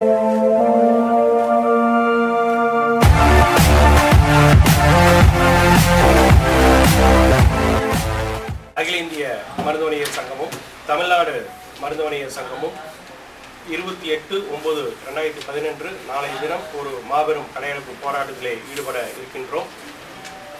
அகில இந்திய மருத்துவணியர் சங்கமும் தமிழ்நாடு மருத்துவணியர் சங்கமும் இருபத்தி எட்டு ஒன்பது ரெண்டாயிரத்தி பதினொன்று நாளைய தினம் ஒரு மாபெரும் கடையெடுப்பு போராட்டத்திலே ஈடுபட இருக்கின்றோம்.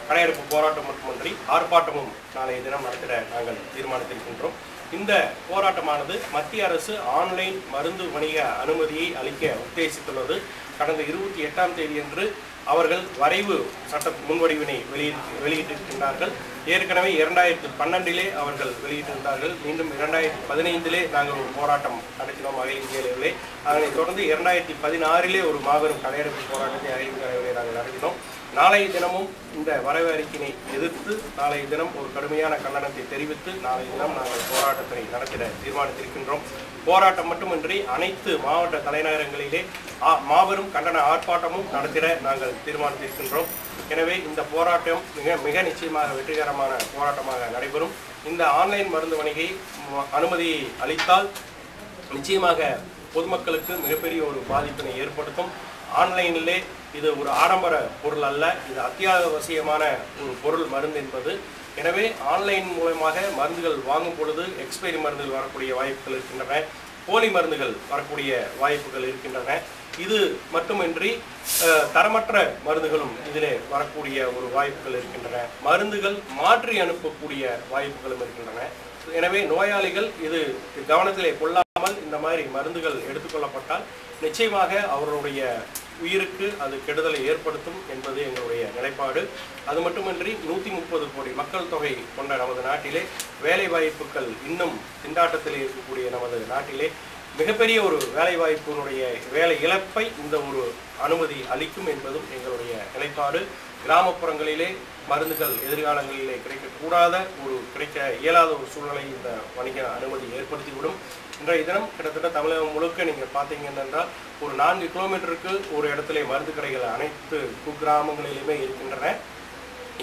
கடையெடுப்பு போராட்டம் மட்டுமன்றி ஆர்ப்பாட்டமும் நாளைய தினம் நடத்திட நாங்கள் தீர்மானித்திருக்கின்றோம். இந்த போராட்டமானது மத்திய அரசு ஆன்லைன் மருந்து வணிக அனுமதியை அளிக்க உத்தேசித்துள்ளது. கடந்த இருபத்தி எட்டாம் தேதி அன்று அவர்கள் வரைவு சட்ட முன்வடிவினை வெளியிட்டு வெளியிட்டிருக்கின்றார்கள். ஏற்கனவே இரண்டாயிரத்தி பன்னெண்டிலே அவர்கள் வெளியிட்டிருந்தார்கள். மீண்டும் இரண்டாயிரத்தி பதினைந்திலே நாங்கள் ஒரு போராட்டம் நடத்தினோம் அகில இந்திய அளவிலே. அதனைத் தொடர்ந்து இரண்டாயிரத்தி பதினாறிலே ஒரு மாபெரும் கடையடைப்பு போராட்டத்தை அகில இந்திய அளவிலே நாங்கள் நடத்தினோம். நாளைய தினமும் இந்த வரவு அறிக்கையை எதிர்த்து நாளைய தினம் ஒரு கடுமையான கண்டனத்தை தெரிவித்து நாளைய தினம் நாங்கள் போராட்டத்தை நடத்திட தீர்மானித்திருக்கின்றோம். போராட்டம் மட்டுமின்றி அனைத்து மாவட்ட தலைநகரங்களிலே மாபெரும் கண்டன ஆர்ப்பாட்டமும் நடத்திட நாங்கள் தீர்மானித்திருக்கின்றோம். எனவே இந்த போராட்டம் மிக மிக நிச்சயமாக வெற்றிகரமான போராட்டமாக நடைபெறும். இந்த ஆன்லைன் மருந்து வணிகை அனுமதி அனுமதியை அளித்தால் நிச்சயமாக பொதுமக்களுக்கு மிகப்பெரிய ஒரு பாதிப்பினை ஏற்படுத்தும். ஆன்லைனிலே இது ஒரு ஆடம்பர பொருள் அல்ல இது அத்தியாவசியமான ஒரு பொருள் மருந்து என்பது. எனவே ஆன்லைன் மூலமாக மருந்துகள் வாங்கும் பொழுது எக்ஸ்பைரி மருந்துகள் வரக்கூடிய வாய்ப்புகள் இருக்கின்றன. போலி மருந்துகள் வரக்கூடிய வாய்ப்புகள் இருக்கின்றன. இது மட்டுமின்றி தரமற்ற மருந்துகளும் இதிலே வரக்கூடிய ஒரு வாய்ப்புகள் இருக்கின்றன. மருந்துகள் மாற்றி அனுப்பக்கூடிய வாய்ப்புகளும் இருக்கின்றன. எனவே நோயாளிகள் இது கவனத்திலே கொள்ளாமல் இந்த மாதிரி மருந்துகள் எடுத்துக்கொள்ளப்பட்டால் நிச்சயமாக அவர்களுடைய உயிருக்கு அது கெடுதலை ஏற்படுத்தும் என்பது எங்களுடைய நிலைப்பாடு. அது மட்டுமின்றி நூற்றி முப்பது கோடி மக்கள் தொகை கொண்ட நமது நாட்டிலே வேலை வாய்ப்புகள் இன்னும் திண்டாட்டத்தில் இருக்கக்கூடிய நமது நாட்டிலே மிகப்பெரிய ஒரு வேலை வாய்ப்பினுடைய வேலை இழப்பை இந்த ஒரு அனுமதி அளிக்கும் என்பதும் எங்களுடைய நிலைப்பாடு. கிராமப்புறங்களிலே மருந்துகள் எதிர்காலங்களிலே கிடைக்கக்கூடாத ஒரு கிடைக்க இயலாத ஒரு சூழ்நிலை இந்த வணிக அனுமதி ஏற்படுத்திவிடும். இன்றைய தினம் கிட்டத்தட்ட தமிழகம் முழுக்க நீங்கள் பார்த்தீங்க என்றால் ஒரு நான்கு கிலோமீட்டருக்கு ஒரு இடத்துல மருந்து கடைகள் அனைத்து குக்கிராமங்களிலுமே இருக்கின்றன.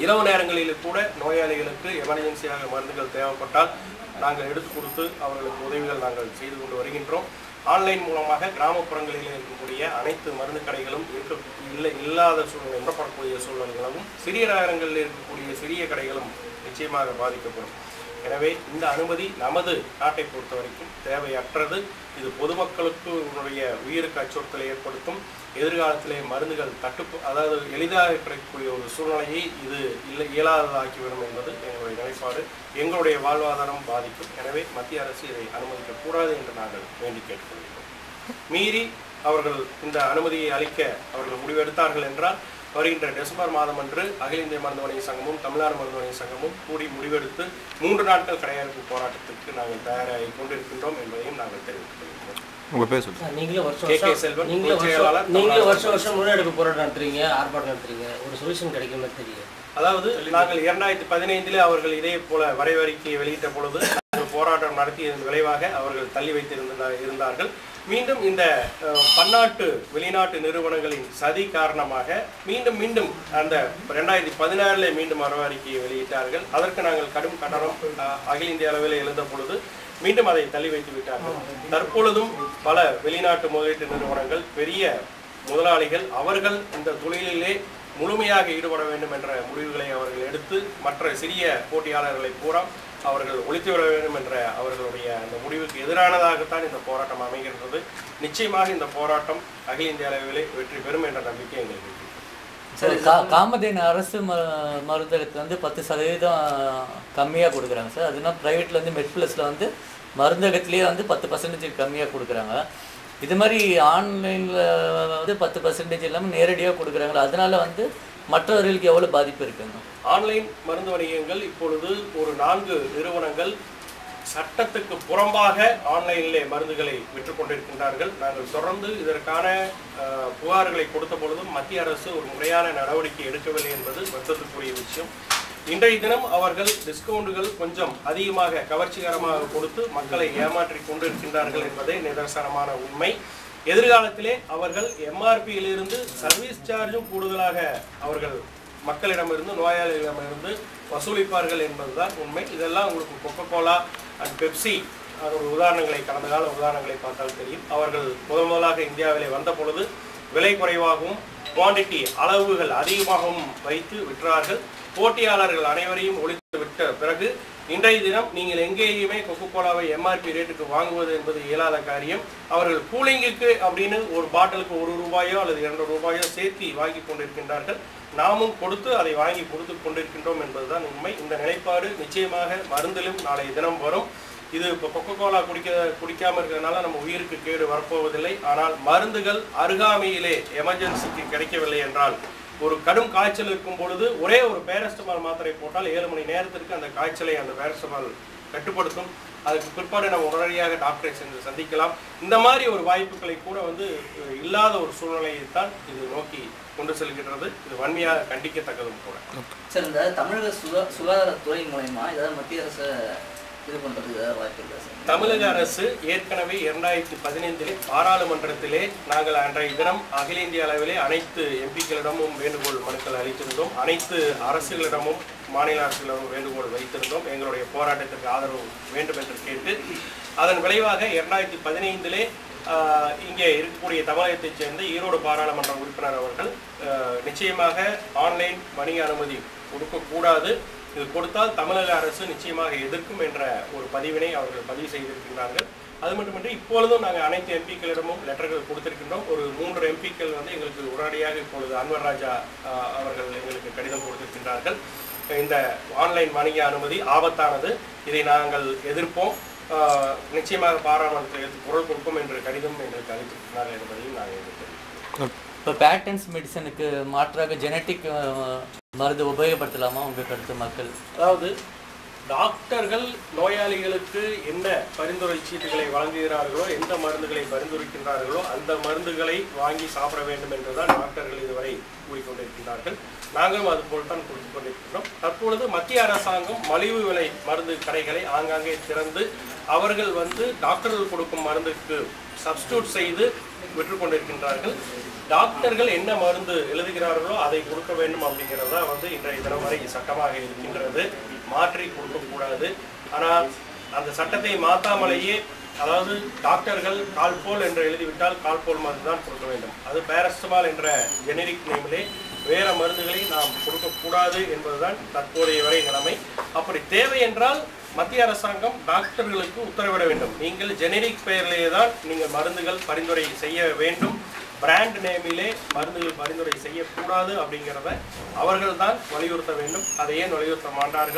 இரவு நேரங்களில் கூட நோயாளிகளுக்கு எமர்ஜென்சியாக மருந்துகள் தேவைப்பட்டால் நாங்கள் எடுத்து கொடுத்து அவர்களுக்கு உதவிகள் நாங்கள் செய்து கொண்டு வருகின்றோம். ஆன்லைன் மூலமாக கிராமப்புறங்களில் இருக்கக்கூடிய அனைத்து மருந்து கடைகளும் இருக்க இல்லை இல்லாத சூழ்நிலை மூடப்படக்கூடிய சூழ்நிலைகளும் சிறிய நகரங்களில் இருக்கக்கூடிய சிறிய கடைகளும் நிச்சயமாக பாதிக்கப்படும். எனவே இந்த அனுமதி நமது நாட்டை பொறுத்த வரைக்கும் தேவையற்றது. இது பொதுமக்களுக்கு உன்னுடைய உயிருக்கு அச்சுறுத்தலை ஏற்படுத்தும். எதிர்காலத்திலே மருந்துகள் தட்டுப்பு அதாவது எளிதாக கிடைக்கக்கூடிய ஒரு சூழ்நிலையை இது இல்லை இயலாததாக்கிவிடும் என்பது எங்களுடைய நிலைப்பாடு. எங்களுடைய வாழ்வாதாரம் பாதிக்கும். எனவே மத்திய அரசு இதை அனுமதிக்கக்கூடாது என்று நாங்கள் வேண்டி கேட்டுக்கொள்கிறோம். மீறி அவர்கள் இந்த அனுமதியை அளிக்க அவர்கள் முடிவெடுத்தார்கள் என்றால் வருகின்ற டிசம்பர் மாதம் அன்று அகில இந்திய மருந்து வணிக சங்கமும் தமிழ்நாடு மருந்து வணிக சங்கமும் கூடி முடிவெடுத்து மூன்று நாட்கள் கடையெடுப்பு போராட்டத்திற்கு நாங்கள் தயாராகி கொண்டிருக்கின்றோம் என்பதையும் நாங்கள் தெரிவித்துக் கொள்கிறோம் உங்க பேர் சொல்லுங்க நீங்களே வருஷம் கே. கே. வருஷம் செல்வன், நீங்களே வருஷம் வருஷம் வருஷம் முன்னெடுப்பு போராட்டம் நடத்துறீங்க ஆர்ப்பாட்டம் நடத்துறீங்க ஒரு சொல்யூஷன் கிடைக்கும் மாதிரி தெரியல அதாவது நாங்கள் இரண்டாயிரத்தி பதினைந்திலே அவர்கள் இதே போல வரைவறிக்கையை வெளியிட்ட பொழுது போராட்டம் நடத்தியதன் விளைவாக அவர்கள் தள்ளி வைத்திருந்த இருந்தார்கள். மீண்டும் இந்த பன்னாட்டு வெளிநாட்டு நிறுவனங்களின் சதி காரணமாக மீண்டும் மீண்டும் அந்த ரெண்டாயிரத்தி பதினாறுல மீண்டும் வரவறிக்கையை வெளியிட்டார்கள். அதற்கு நாங்கள் கடும் கண்டனம் அகில இந்திய அளவில் எழுந்த பொழுது மீண்டும் அதை தள்ளி வைத்து விட்டார்கள். தற்பொழுதும் பல வெளிநாட்டு முதலீட்டு நிறுவனங்கள் பெரிய முதலாளிகள் அவர்கள் இந்த தொழிலிலே முழுமையாக ஈடுபட வேண்டும் என்ற முடிவுகளை அவர்கள் எடுத்து மற்ற சிறிய போட்டியாளர்களை பூரா அவர்கள் ஒழித்து விட வேண்டும் என்ற அவர்களுடைய அந்த முடிவுக்கு எதிரானதாகத்தான் இந்த போராட்டம் அமைகின்றது. நிச்சயமாக இந்த போராட்டம் அகில இந்திய அளவிலே வெற்றி பெறும் என்ற நம்பிக்கை எங்களுக்கு சார் கா காமதேன் அரசு ம மருந்தகத்தில் வந்து பத்து சதவீதம் கம்மியாக கொடுக்குறாங்க சார். அதுனா ப்ரைவேட்டில் வந்து மெட்ப்ளஸில் வந்து மருந்தகத்துலேயே வந்து பத்து பர்சன்டேஜ் கம்மியாக கொடுக்குறாங்க. இது மாதிரி ஆன்லைனில் வந்து பத்து பர்சன்டேஜ் இல்லாமல் நேரடியாக கொடுக்குறாங்களா அதனால வந்து மற்றவர்களுக்கு எவ்வளோ பாதிப்பு இருக்குங்க? ஆன்லைன் மருந்து வணிகங்கள் இப்பொழுது ஒரு நான்கு நிறுவனங்கள் சட்டத்துக்கு புறம்பாக ஆன்லைனிலே மருந்துகளை விற்றுக்கொண்டிருக்கின்றார்கள் நாங்கள் தொடர்ந்து இதற்கான புகார்களை கொடுத்த பொழுதும் மத்திய அரசு ஒரு முறையான நடவடிக்கை எடுக்கவில்லை என்பது வருத்தத்துக்குரிய விஷயம். இன்றைய தினம் அவர்கள் டிஸ்கவுண்டுகள் கொஞ்சம் அதிகமாக கவர்ச்சிகரமாக கொடுத்து மக்களை ஏமாற்றி கொண்டிருக்கின்றார்கள் என்பதே நிதர்சனமான உண்மை. எதிர்காலத்திலே அவர்கள் எம்ஆர்பியிலிருந்து சர்வீஸ் சார்ஜும் கூடுதலாக அவர்கள் மக்களிடமிருந்து நோயாளிகளிடமிருந்து வசூலிப்பார்கள் என்பதுதான் உண்மை. இதெல்லாம் உங்களுக்கு கொக்கோ கோலா அண்ட் பெப்சி அதோட உதாரணங்களை கடந்த கால உதாரணங்களை பார்த்தால் தெரியும். அவர்கள் முதல் முதலாக இந்தியாவிலே வந்த பொழுது விலை குறைவாகவும் குவாண்டிட்டி அளவுகள் அதிகமாகவும் வைத்து விற்றார்கள். போட்டியாளர்கள் அனைவரையும் ஒழித்து விட்ட பிறகு இன்றைய தினம் நீங்கள் எங்கேயுமே கொக்கோ கோலாவை எம்ஆர்பி ரேட்டுக்கு வாங்குவது என்பது இயலாத காரியம். அவர்கள் கூலிங்குக்கு அப்படின்னு ஒரு பாட்டிலுக்கு ஒரு ரூபாயோ அல்லது இரண்டு ரூபாயோ சேர்த்து வாங்கி கொண்டிருக்கின்றார்கள். நாமும் கொடுத்து அதை வாங்கி கொடுத்து கொண்டிருக்கின்றோம் என்பதுதான் உண்மை. இந்த நிலைப்பாடு நிச்சயமாக மருந்திலும் நாளைய தினம் வரும். இது இப்போ கொக்கோ கோலா குடிக்க குடிக்காம இருக்கிறதுனால நம்ம உயிருக்கு கேடு வரப்போவதில்லை. ஆனால் மருந்துகள் அருகாமையிலே எமர்ஜென்சிக்கு கிடைக்கவில்லை என்றால் ஒரு கடும் காய்ச்சல் இருக்கும் பொழுது ஒரே ஒரு பேரஸ்டமால் மாத்திரை போட்டால் ஏழு மணி நேரத்திற்கு அந்த காய்ச்சலை அந்த பேரஸ்டமால் கட்டுப்படுத்தும். அதுக்கு பிற்பாடு நம்ம உடனடியாக டாக்டரை சென்று சந்திக்கலாம். இந்த மாதிரி ஒரு வாய்ப்புகளை கூட வந்து இல்லாத ஒரு சூழ்நிலையை தான் இது நோக்கி கொண்டு செல்கின்றது. இது வன்மையாக கண்டிக்கத்தக்கதும் கூட. சார் இந்த தமிழக சுகா சுகாதாரத்துறை மூலயமா ஏதாவது மத்திய அரசு இது பண்ணுறதுக்கு ஏதாவது வாய்ப்பு இல்லை சார். தமிழக அரசு ஏற்கனவே இரண்டாயிரத்தி பதினைந்திலே பாராளுமன்றத்திலே நாங்கள் அன்றைய தினம் அகில இந்திய அளவிலே அனைத்து எம்பிக்களிடமும் வேண்டுகோள் மனுக்கள் அளித்திருந்தோம். அனைத்து அரசுகளிடமும் மாநில அரசுகளிடமும் வேண்டுகோள் வைத்திருந்தோம். எங்களுடைய போராட்டத்திற்கு ஆதரவு வேண்டும் என்று கேட்டு அதன் விளைவாக இரண்டாயிரத்தி பதினைந்திலே இங்கே இருக்கக்கூடிய தமிழகத்தைச் சேர்ந்த ஈரோடு பாராளுமன்ற உறுப்பினர் அவர்கள் நிச்சயமாக ஆன்லைன் வணிக அனுமதி கொடுக்கக்கூடாது. இது கொடுத்தால் தமிழக அரசு நிச்சயமாக எதிர்க்கும் என்ற ஒரு பதிவினை அவர்கள் பதிவு செய்திருக்கின்றார்கள். அது மட்டுமின்றி இப்பொழுதும் நாங்கள் அனைத்து எம்பிக்களிடமும் லெட்டர்கள் கொடுத்திருக்கின்றோம். ஒரு மூன்று எம்பிக்கள் வந்து எங்களுக்கு உடனடியாக இப்பொழுது அன்வர் ராஜா அவர்கள் எங்களுக்கு கடிதம் கொடுத்திருக்கின்றார்கள். இந்த ஆன்லைன் வணிக அனுமதி ஆபத்தானது. இதை நாங்கள் எதிர்ப்போம். நிச்சயமாக பாராளுமன்றத்தில் எடுத்து குரல் கொடுப்போம் என்ற கடிதம் எங்களுக்கு அளித்திருக்கிறார்கள் என்பதையும் நாங்கள் எதிர்க்கிறோம். இப்போ பேட்டன்ஸ் மெடிசனுக்கு மாற்றாக ஜெனட்டிக் மருந்து உபயோகப்படுத்தலாமா உங்கள் கருத்து மக்கள்? அதாவது டாக்டர்கள் நோயாளிகளுக்கு என்ன பரிந்துரை சீட்டுகளை வழங்குகிறார்களோ எந்த மருந்துகளை பரிந்துரைக்கின்றார்களோ அந்த மருந்துகளை வாங்கி சாப்பிட வேண்டும் என்றுதான் டாக்டர்கள் இதுவரை கூறிக்கொண்டிருக்கிறார்கள் நாங்களும் அதுபோல் தான் கொடுத்து கொண்டிருக்கின்றோம் தற்பொழுது மத்திய அரசாங்கம் மலிவு விலை மருந்து கடைகளை ஆங்காங்கே திறந்து அவர்கள் வந்து டாக்டர்கள் கொடுக்கும் மருந்துக்கு சப்ஸ்டியூட் செய்து விற்றுக்கொண்டிருக்கின்றார்கள். டாக்டர்கள் என்ன மருந்து எழுதுகிறார்களோ அதை கொடுக்க வேண்டும் அப்படிங்கிறது தான் வந்து இன்றைய தினம் வரை சட்டமாக இருக்கின்றது. மாற்றி கொடுக்கக்கூடாது ஆனால் அந்த சட்டத்தை மாற்றாமலேயே அதாவது டாக்டர்கள் கால்போல் என்று எழுதிவிட்டால் கால்போல் மருந்து தான் கொடுக்க வேண்டும். அது பேரஸ்டமால் என்ற ஜெனரிக் நேமிலே வேற மருந்துகளை நாம் கொடுக்கக்கூடாது என்பதுதான் தற்போதைய வரை நிலைமை. அப்படி தேவை என்றால் மத்திய அரசாங்கம் டாக்டர்களுக்கு உத்தரவிட வேண்டும். நீங்கள் ஜெனரிக் பெயரிலேயே தான் நீங்கள் மருந்துகள் பரிந்துரை செய்ய வேண்டும். பிராண்ட் நேமிலே மருந்துகள் பரிந்துரை செய்யக்கூடாது அப்படிங்கிறத அவர்கள் தான் வலியுறுத்த வேண்டும். அதை ஏன் வலியுறுத்த மாட்டார்கள்?